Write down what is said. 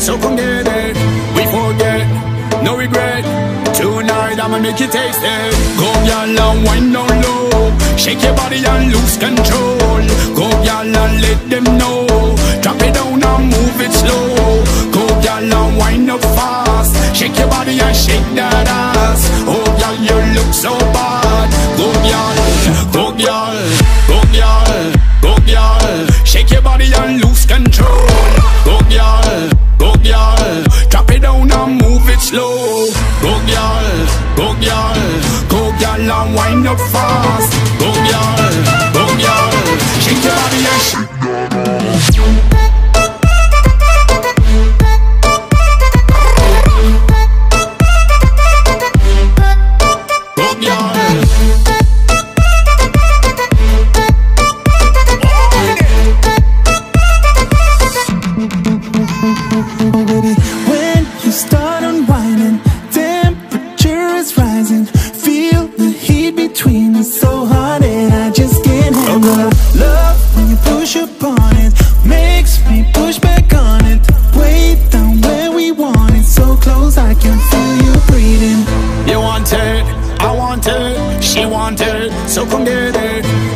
So come get it, we forget, no regret Tonight I'ma make you taste it. Go y'all and wind down low. Shake your body and lose control. Go y'all and let them know. Drop it down and move it slow. Go y'all and wind up fast. Shake your body and shake that ass. Oh y'all you look so bad. Go y'all, go y'all, go y'all, go y'all Shake your body and lose control. Y'all, go y'all and wind up fast. Go y'all, go y'all. Want it, she want it, so come get it.